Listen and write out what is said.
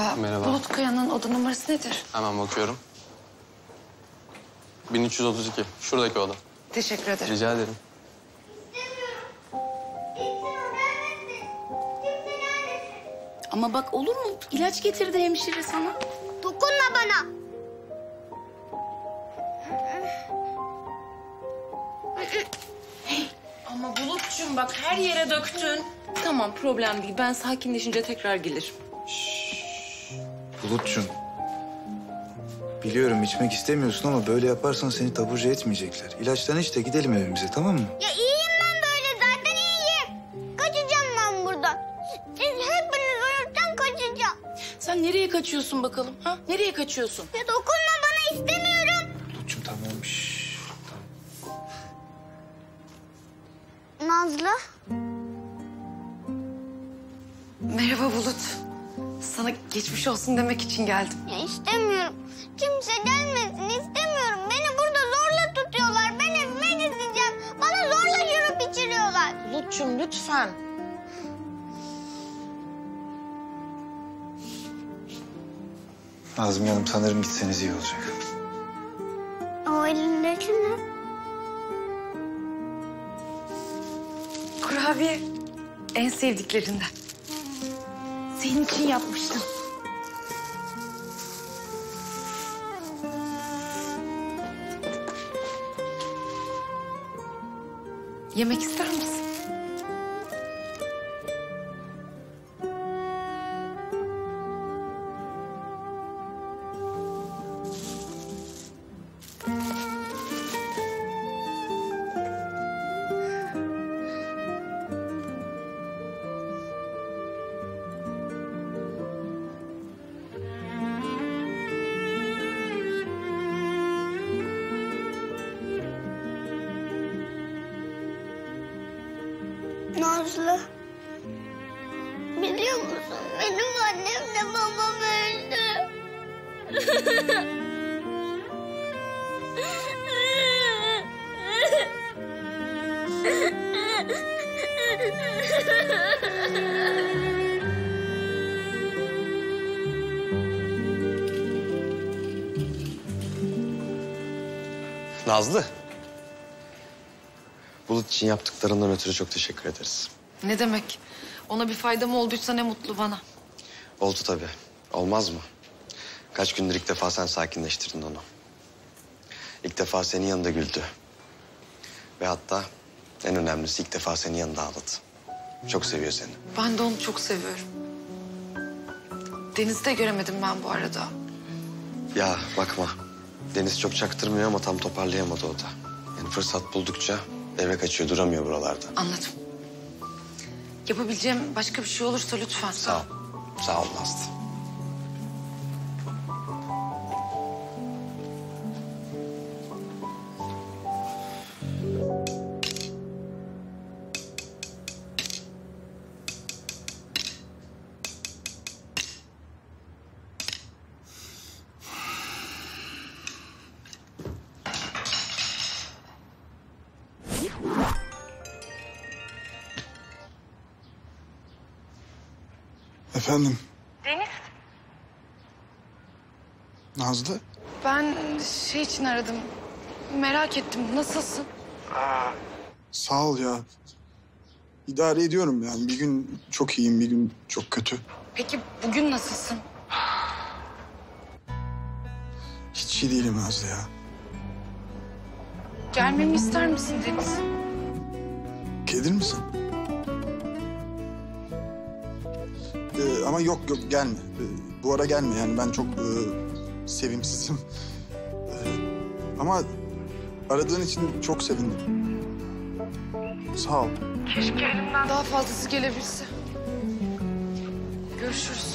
Merhaba. Merhaba. Bulut Kaya'nın oda numarası nedir? Hemen bakıyorum. 1332. Şuradaki oda. Teşekkür ederim. Rica ederim. Ama bak olur mu? İlaç getirdi hemşire sana. Dokunma bana. Ama Bulut'cum bak her yere döktün. Tamam problem değil. Ben sakinleşince tekrar gelirim. Bulutçum. Biliyorum içmek istemiyorsun ama böyle yaparsan seni taburcu etmeyecekler. İlaçtan iç de gidelim evimize tamam mı? Ya iyiyim ben böyle zaten iyiyim. Kaçacağım ben buradan. Siz hepiniz uyurken kaçacağım. Sen nereye kaçıyorsun bakalım? Ha? Nereye kaçıyorsun? Ya dokunma bana istemiyorum. Bulutçum tamam. Şşş. Nazlı. Merhaba Bulut. Sana geçmiş olsun demek için geldim. Ya istemiyorum. Kimse gelmesin istemiyorum. Beni burada zorla tutuyorlar. Ben evime gideceğim. Bana zorla şurup içiriyorlar. Bulut'cum lütfen. Nazmiye Hanım sanırım gitseniz iyi olacak. O elindeki ne? Kurabiye en sevdiklerinden. Senin için yapmıştım. Yemek ister misin? Nazlı. Biliyor musun benim annemle babam öldü. Nazlı. Bulut için yaptıklarından ötürü çok teşekkür ederiz. Ne demek? Ona bir faydam olduysa ne mutlu bana. Oldu tabii. Olmaz mı? Kaç gündür ilk defa sen sakinleştirdin onu. İlk defa senin yanında güldü. Ve hatta en önemlisi ilk defa senin yanında ağladı. Çok seviyor seni. Ben de onu çok seviyorum. Deniz'i de göremedim ben bu arada. Ya bakma. Deniz çok çaktırmıyor ama tam toparlayamadı o da. Yani fırsat buldukça eve kaçıyor duramıyor buralarda. Anladım. Yapabileceğim başka bir şey olursa lütfen. Sağ ol. Sağ ol Nazlı. Efendim? Deniz. Nazlı? Ben şey için aradım. Merak ettim. Nasılsın? Sağ ol ya. İdare ediyorum yani. Bir gün çok iyiyim, bir gün çok kötü. Peki bugün nasılsın? Hiç iyi değilim Nazlı ya. Gelmemi ister misin Deniz? Gelir misin? Ee, ama yok yok gelme. Ee, bu ara gelme yani ben çok e, sevimsizim. Ee, ama aradığın için çok sevindim. Sağ ol. Daha fazlası gelebilse. Görüşürüz.